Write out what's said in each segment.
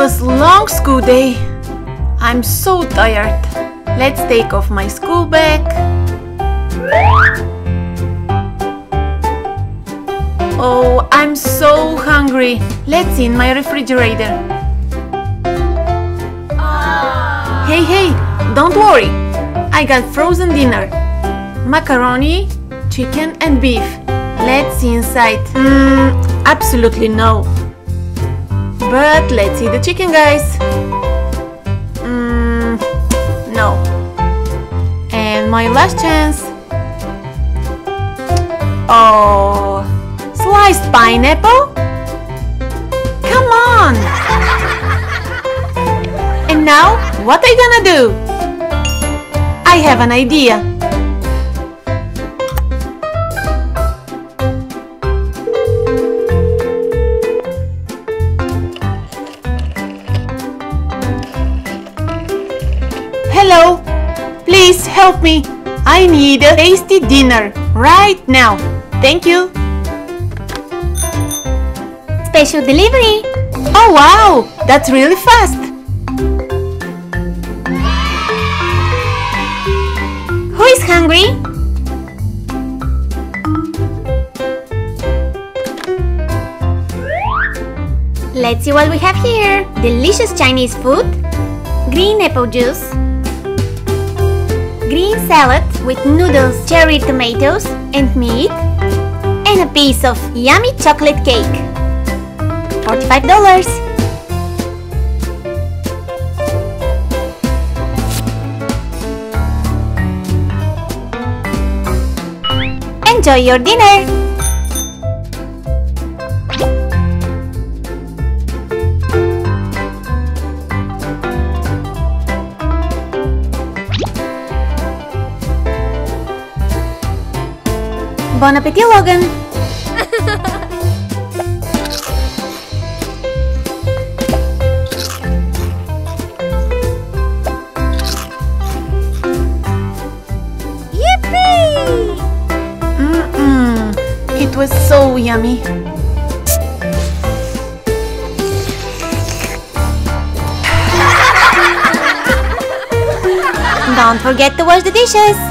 was long school day. I'm so tired. Let's take off my school bag. Oh, I'm so hungry. Let's in my refrigerator. Hey, hey, don't worry. I got frozen dinner. Macaroni, chicken and beef. Let's see inside. Mm, absolutely no. But let's see the chicken, guys. Mm, no. And my last chance. Oh, sliced pineapple? Come on! And now, what are you gonna do? I have an idea. Hello, please help me. I need a tasty dinner right now. Thank you. Special delivery! Oh wow, that's really fast. Who is hungry? Let's see what we have here. Delicious Chinese food, green apple juice, green salad with noodles, cherry tomatoes and meat, and a piece of yummy chocolate cake. $45. Enjoy your dinner! Bon appetit, Logan! Yippee! Mm-mm. It was so yummy. Don't forget to wash the dishes!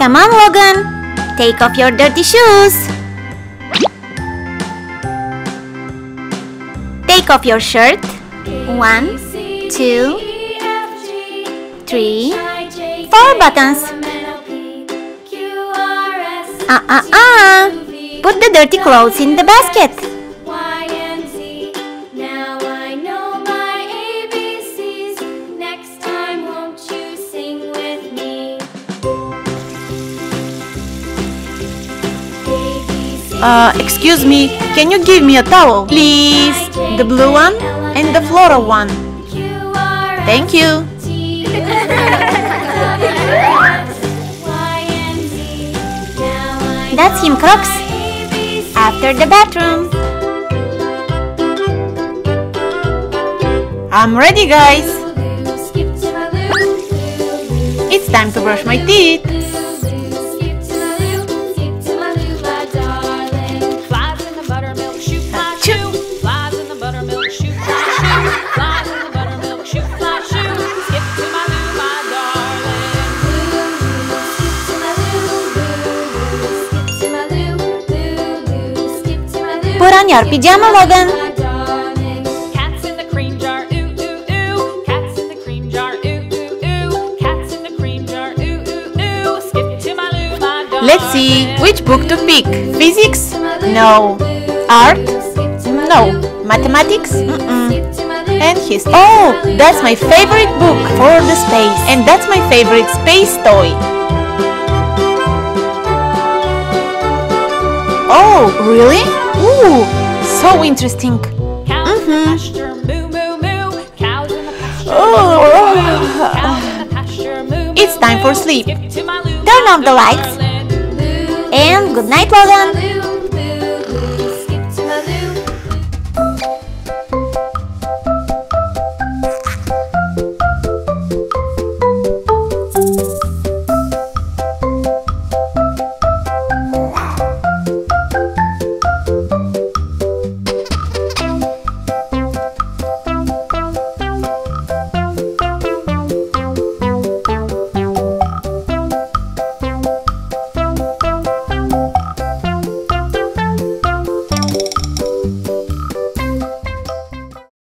Come on, Logan! Take off your dirty shoes! Take off your shirt. One, two, three, four buttons. Uh uh uh! Put the dirty clothes in the basket. Uh, excuse me, can you give me a towel, please? The blue one and the floral one. Thank you. That's him, Crocs. After the bathroom. I'm ready, guys. It's time to brush my teeth. To my loo, my darling. Let's see which book to pick. Physics? No. Art? No. Mathematics? Mm-mm. And his. Oh, that's my favorite book for the space. And that's my favorite space toy. Oh, really? Ooh, so interesting. Cows in the pasture, mm-hmm. moo moo moo. Cows in the pasture, Oh. moo moo moo. Cows in the pasture, moo moo It's time for sleep. Skip to my loo, Turn off the lights. And good night, Logan.